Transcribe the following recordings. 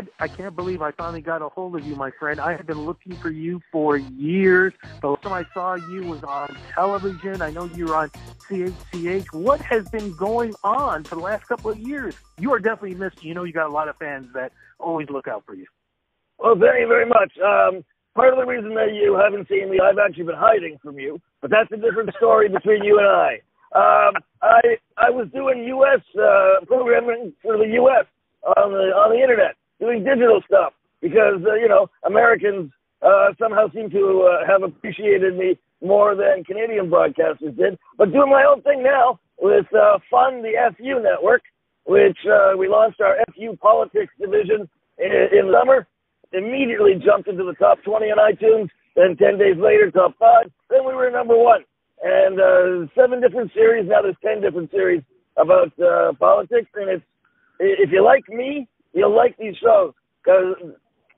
Ed, I can't believe I finally got a hold of you, my friend. I have been looking for you for years. The last time I saw you was on television. I know you were on CHCH. What has been going on for the last couple of years? You are definitely missed. You know you got a lot of fans that always look out for you. Well, thank you very much. Um, part of the reason that you haven't seen me, I've actually been hiding from you, but that's a different story between you and I. Um, I I was doing U.S. Uh, programming for the U.S. on the on the internet, doing digital stuff because uh, you know Americans uh, somehow seem to uh, have appreciated me more than Canadian broadcasters did. But doing my own thing now with uh, Fun the FU Network, which uh, we launched our FU Politics division in, in summer. Immediately jumped into the top 20 on iTunes. Then 10 days later, top five. Then we were number one and uh, seven different series. Now there's ten different series about uh, politics, and it's if you like me, you'll like these shows because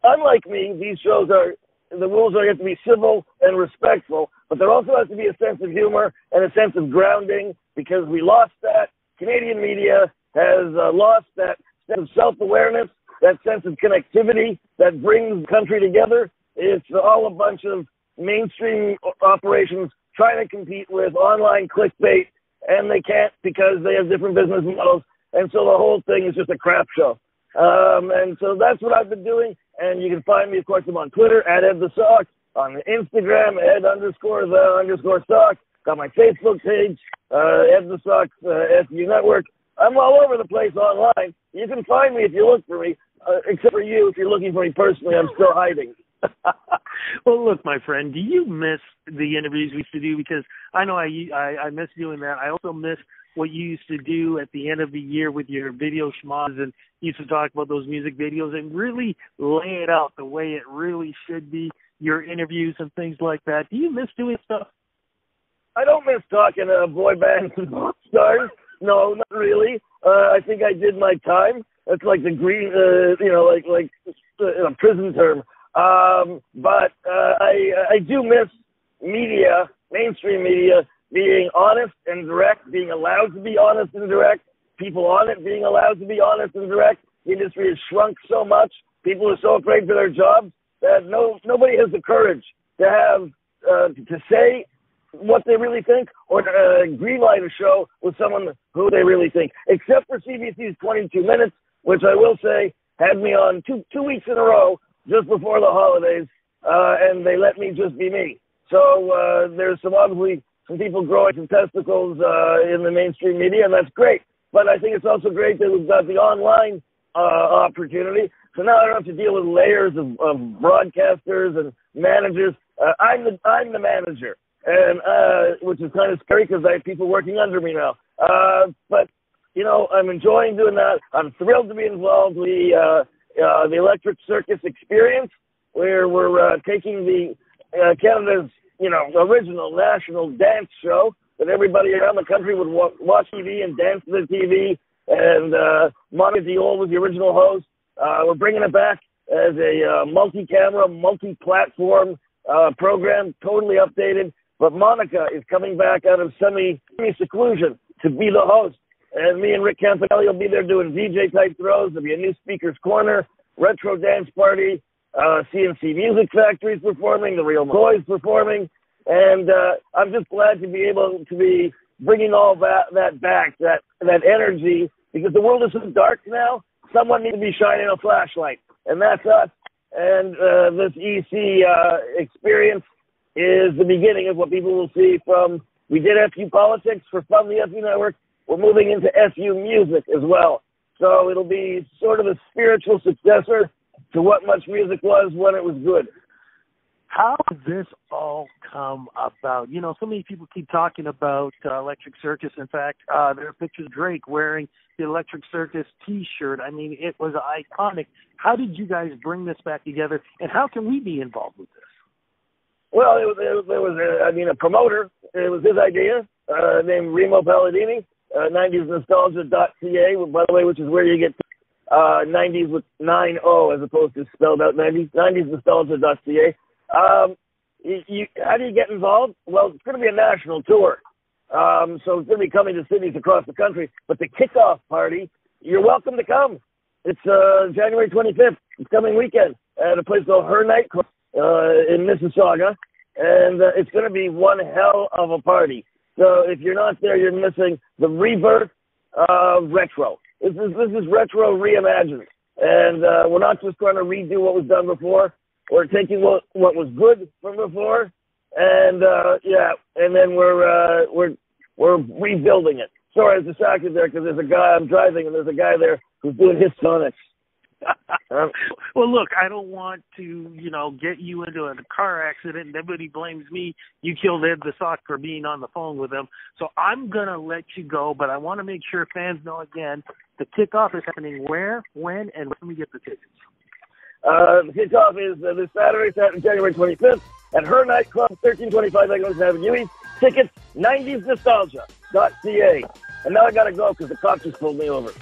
unlike me, these shows are the rules are you have to be civil and respectful, but there also has to be a sense of humor and a sense of grounding because we lost that. Canadian media has uh, lost that sense of self-awareness, that sense of connectivity that brings the country together. It's all a bunch of mainstream operations trying to compete with online clickbait, and they can't because they have different business models. And so the whole thing is just a crap show. Um, and so that's what I've been doing. And you can find me, of course, I'm on Twitter at Ed the Sock, on Instagram Ed underscore the underscore Sock. Got my Facebook page, uh, Ed the Sock uh, FU Network. I'm all over the place online. You can find me if you look for me. Uh, except for you, if you're looking for me personally, I'm still hiding. well, look, my friend, do you miss the interviews we used to do? Because I know I, I I miss doing that. I also miss what you used to do at the end of the year with your video schmoz and used to talk about those music videos and really lay it out the way it really should be. Your interviews and things like that. Do you miss doing stuff? I don't miss talking to boy bands and pop stars. No, not really. Uh, I think I did my time. That's like the green, uh, you know, like like uh, a prison term. Um, but uh, I I do miss media, mainstream media, being honest and direct, being allowed to be honest and direct. People on it being allowed to be honest and direct. The industry has shrunk so much. People are so afraid for their jobs that no nobody has the courage to have uh, to say what they really think or to uh, greenlight a show with someone who they really think. Except for CBC's 22 Minutes, which I will say had me on two two weeks in a row just before the holidays, uh, and they let me just be me. So uh, there's some obviously some people growing some testicles uh, in the mainstream media, and that's great. But I think it's also great that we've got the online uh, opportunity. So now I don't have to deal with layers of, of broadcasters and managers. Uh, I'm the I'm the manager, and uh, which is kind of scary because I have people working under me now. Uh, but you know, I'm enjoying doing that. I'm thrilled to be involved. We uh, uh, the Electric Circus Experience, where we're uh, taking the uh, Canada's you know original national dance show that everybody around the country would wa- watch TV and dance to the TV. And uh, Monika Deol was the original host. Uh, we're bringing it back as a uh, multi-camera, multi-platform uh, program, totally updated. But Monika is coming back out of semi seclusion to be the host. And me and Rick Campanelli will be there doing VJ type throws. There'll be a new speaker's corner, retro dance party, uh, C&C Music Factory is performing, the Real McCoy's performing. And uh, I'm just glad to be able to be bringing all that, that back, that, that energy, because the world is so dark now. Someone needs to be shining a flashlight, and that's us. And uh, this EC uh, experience is the beginning of what people will see from. We did FU Politics for Fun the FU Network we're moving into FU music as well. So it'll be sort of a spiritual successor to what Much Music was when it was good. How did this all come about? You know, so many people keep talking about uh, Electric Circus. In fact, uh, there are pictures of Drake wearing the Electric Circus T-shirt. I mean, it was iconic. How did you guys bring this back together, and how can we be involved with this? Well, it was, it, there was, a, I mean, a promoter. It was his idea, uh, named Remo Palladini uh, 90snostalgia.ca, by the way, which is where you get uh, 90s with 9 O as opposed to spelled out 90s, 90snostalgia.ca. Um, you, how do you get involved? Well, it's going to be a national tour. Um, so it's going to be coming to cities across the country. But the kickoff party, you're welcome to come. It's uh, January 25th, it's coming weekend, at a place called Her Nightclub uh, in Mississauga, and uh, it's going to be one hell of a party. So if you're not there, you're missing the rebirth of retro. This is this is retro reimagined, and uh, we're not just trying to redo what was done before. We're taking what what was good from before, and uh, yeah, and then we're uh, we're we're rebuilding it. Sorry, I was distracted there because there's a guy I'm driving, and there's a guy there who's doing his sonics. Well, look, I don't want to, you know, get you into a car accident and everybody blames me. You killed Ed the Sock for being on the phone with him. So I'm going to let you go, but I want to make sure fans know again the kickoff is happening where, when, and when we get the tickets. Uh, the kickoff is uh, this Saturday, Saturday, January 25th at Her Night Club, 1325 Eglinton Avenue East. Tickets, 90snostalgia.ca. And now I got to go because the cop just pulled me over.